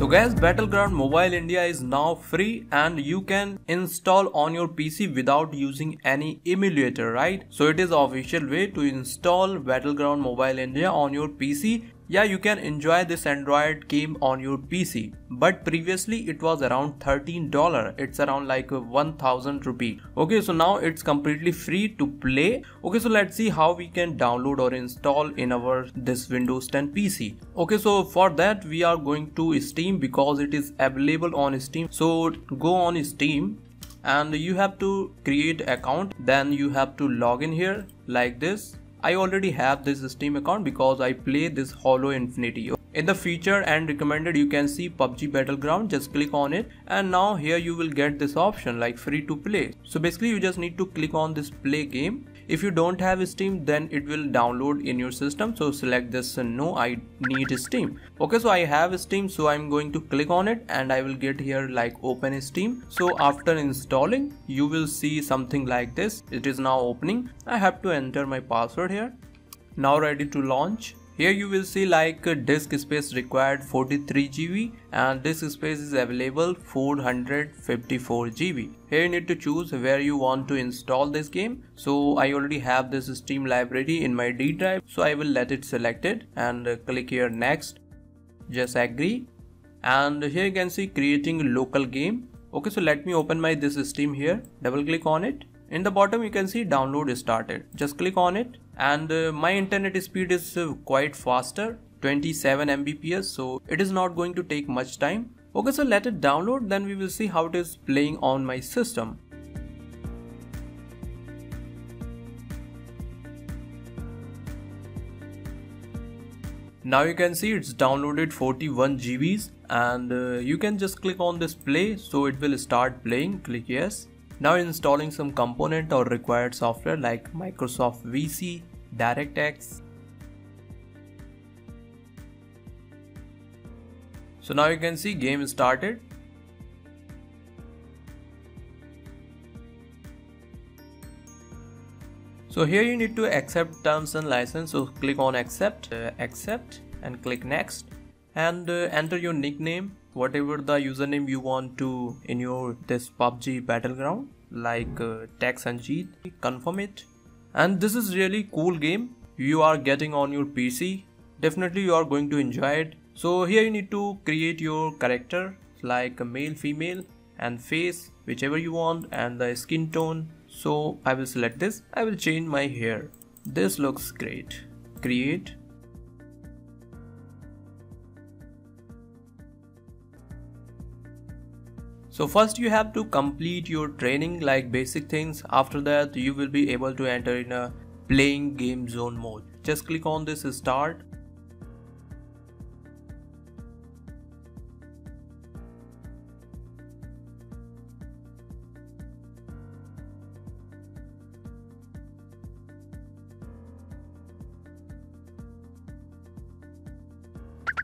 So guys Battleground Mobile India is now free and you can install on your PC without using any emulator right. So it is official way to install Battleground Mobile India on your PC yeah you can enjoy this android game on your pc but previously it was around 13 dollar. It's around like 1000 rupee. Okay so now it's completely free to play. Okay so let's see how we can download or install in our this windows 10 pc okay so for that we are going to steam because it is available on steam. So go on steam and you have to create account. Then you have to log in here like this I already have this Steam account because I play this Halo Infinity. In the feature and recommended you can see PUBG Battleground just click on it and now here you will get this option like free to play. So basically you just need to click on this play game if you don't have steam then it will download in your system. So select this uh, no i need steam. Okay so i have steam so i'm going to click on it and i will get here like open steam. So after installing you will see something like this. It is now opening. I have to enter my password here. Now ready to launch here you will see like disk space required 43 GB and disk space is available 454 GB. Here you need to choose where you want to install this game. So I already have this Steam library in my D drive so I will let it selected and click here next. Just agree and here you can see creating local game. Okay so let me open my this Steam here. Double click on it. In the bottom you can see download is started. Just click on it. And uh, my internet speed is uh, quite faster 27 mbps. So it is not going to take much time. Okay so let it download. Then we will see how it is playing on my system. Now you can see it's downloaded 41 gbs and uh, you can just click on this play. So it will start playing. Click yes now installing some component or required software like Microsoft VC, DirectX. So now you can see game started. So here you need to accept terms and license. So click on accept, uh, accept and click next and uh, enter your nickname whatever the username you want to in your this PUBG battleground like uh, Tech Sanjeet. Confirm it. And this is really cool game. You are getting on your PC definitely you are going to enjoy it. So here you need to create your character like male female and face whichever you want and the skin tone. So I will select this. I will change my hair. This looks great. Create So first you have to complete your training like basic things. After that you will be able to enter in a playing game zone mode. Just click on this start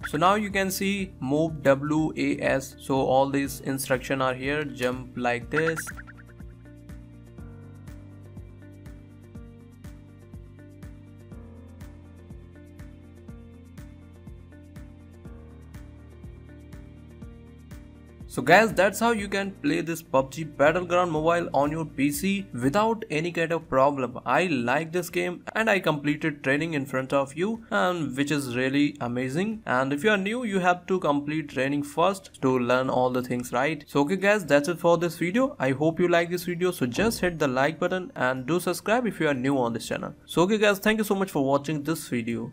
so now you can see move WAS so all these instruction are here. Jump like this So guys that's how you can play this PUBG Battleground mobile on your PC without any kind of problem. I like this game and I completed training in front of you and which is really amazing and if you are new you have to complete training first to learn all the things right. So okay guys that's it for this video. I hope you like this video so just hit the like button and do subscribe if you are new on this channel. So okay guys thank you so much for watching this video.